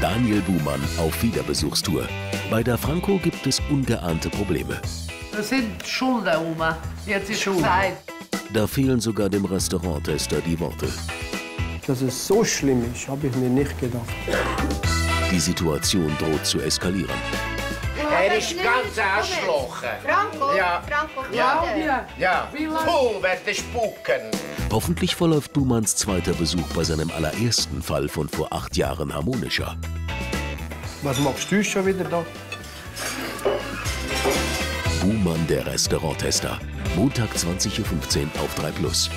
Daniel Buhmann auf Wiederbesuchstour. Bei der Franco gibt es ungeahnte Probleme. Das sind Schulden, Oma. Jetzt ist schon Zeit. Da fehlen sogar dem Restauranttester die Worte. Dass es so schlimm ist, habe ich mir nicht gedacht. Die Situation droht zu eskalieren. Er ist ganz erschlossen. Franco, Ja. Franco, Claudia. Ja, puh, wird spuken. Hoffentlich verläuft Buhmanns zweiter Besuch bei seinem allerersten Fall von vor acht Jahren harmonischer. Was machst du schon wieder da? Buhmann, der Restauranttester. Montag 20.15 Uhr auf 3 Plus.